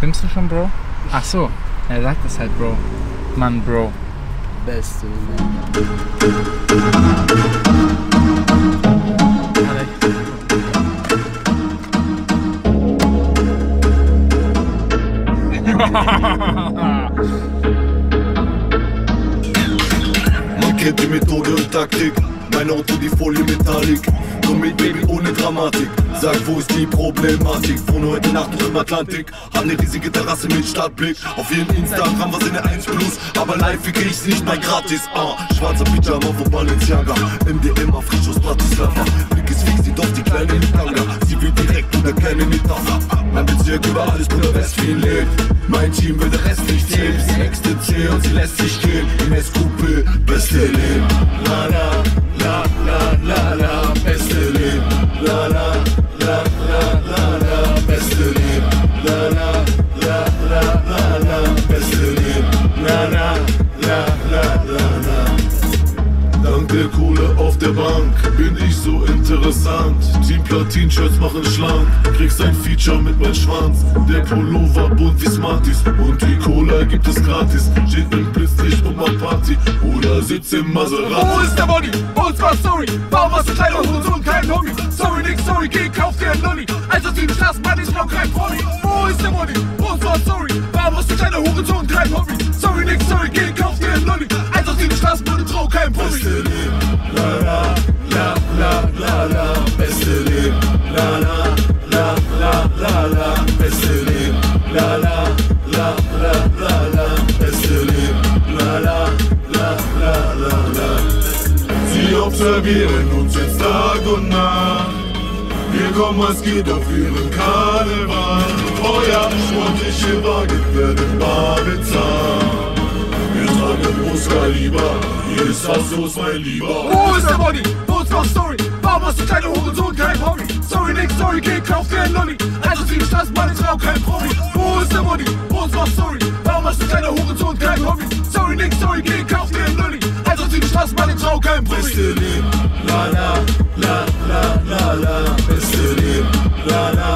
Filmst du schon, Bro? Ach so, er sagt das halt, Bro. Mann, Bro. Beste. Man kennt die Methode und Taktik. Mein Auto, die Folie Metallic. Komm mit Baby ohne Dramatik. Sag, wo ist die Problematik? Wohne heute Nacht noch im Atlantik. Hab ne riesige Terrasse mit Stadtblick. Auf ihren Instagram was in der 1 Plus. Aber live krieg ich's nicht mal gratis. Ah, schwarzer Pyjama von Balenciaga. MDMA frisch aus Bratislava. Blick ist fix, die doch die Kleine in Tanga. Sie will direkt und keine Metapher. Mein Bezirk über alles, Bruder Westfien lebt. Mein Team will der Rest nicht zählen. Sie existiert und sie lässt sich gehen. Im SQP, beste Leben. La la, la la la la, der Kohle auf der Bank bin ich so interessant. Team Platin-Shirts machen schlank. Kriegst ein Feature mit meinem Schwanz. Der Pullover bunt wie Smarties. Und die Cola gibt es gratis. Steht im Blitzlicht und macht Party. Oder sitzt im Maserati. Wo ist der Body? Wo ist? Sorry. Warum hast du kleiner Hurensohn kein Hobby? Sorry, nix, sorry, geh, kauf dir ein Lolli. Also sieben Straßen, Mann, ich brauch kein Pony. Wo ist der Body? Wo ist? Sorry. Warum hast du kleiner Hurensohn kein Hobby? Sorry, nix, sorry, geh, kauf la la. Beste Leben. La la, la la la la. Beste Leben. La la, la la la la. Beste Leben. La la, la la la la. Sie observieren uns jetzt Tag und Nacht. Wir kommen, es geht auf ihren Karneval. Oh ja, sportliche Wagen werden bar bezahlt. Wir tragen Großkaliber, hier ist was los, mein Lieber. Wo ist der Body? Was? Sorry. Warum hast du kleiner Hurensohn kein Hobby? Sorry, nix, sorry, geh, kauf dir ein Lolli. Also sieben Straßen, Mann, ich brauch kein Promi. Wo ist der Body? Wo ist was? Sorry. Warum hast du kleiner Hurensohn kein Hobby? Sorry, nix, sorry, geh, kauf dir ein Lolli. Also sieben Straßen, Mann, ich brauch kein Promi. Beste Leben, la la, la la la la. Beste Leben, la la,